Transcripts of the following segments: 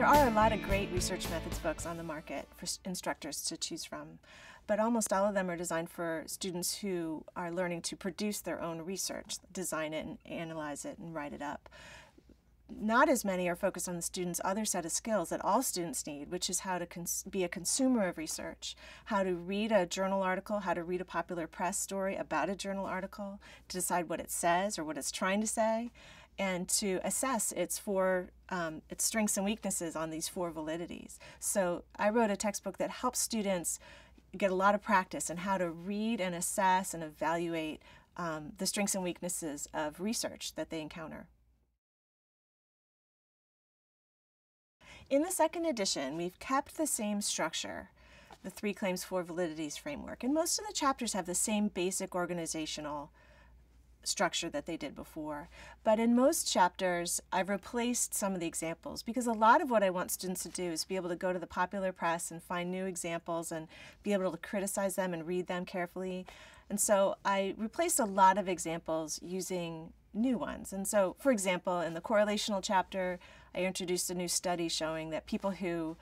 There are a lot of great research methods books on the market for instructors to choose from, but almost all of them are designed for students who are learning to produce their own research, design it and analyze it and write it up. Not as many are focused on the student's other set of skills that all students need, which is how to be a consumer of research, how to read a journal article, how to read a popular press story about a journal article, to decide what it says or what it's trying to say, and to assess its four um, its strengths and weaknesses on these four validities. So I wrote a textbook that helps students get a lot of practice in how to read and assess and evaluate um, the strengths and weaknesses of research that they encounter. In the second edition, we've kept the same structure, the three claims, four validities framework, and most of the chapters have the same basic organizational structure that they did before. But in most chapters, I've replaced some of the examples because a lot of what I want students to do is be able to go to the popular press and find new examples and be able to criticize them and read them carefully. And so I replaced a lot of examples using new ones. And so, for example, in the correlational chapter, I introduced a new study showing that people who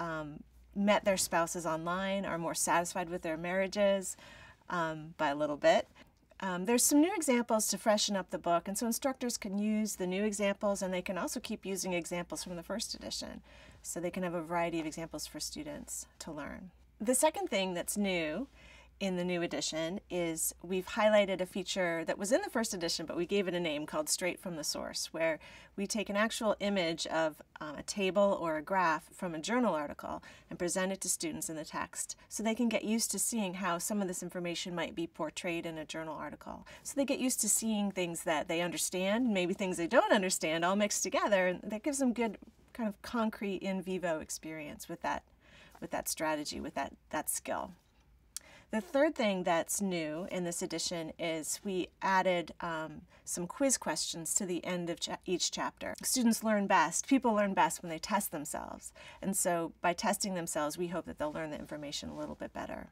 um, met their spouses online are more satisfied with their marriages um, by a little bit. Um, there's some new examples to freshen up the book, and so instructors can use the new examples and they can also keep using examples from the first edition. So they can have a variety of examples for students to learn. The second thing that's new in the new edition is we've highlighted a feature that was in the first edition, but we gave it a name called Straight from the Source, where we take an actual image of um, a table or a graph from a journal article and present it to students in the text so they can get used to seeing how some of this information might be portrayed in a journal article. So they get used to seeing things that they understand, maybe things they don't understand, all mixed together, and that gives them good kind of concrete in vivo experience with that with that strategy, with that, that skill. The third thing that's new in this edition is we added um, some quiz questions to the end of cha each chapter. Students learn best, people learn best when they test themselves. And so by testing themselves, we hope that they'll learn the information a little bit better.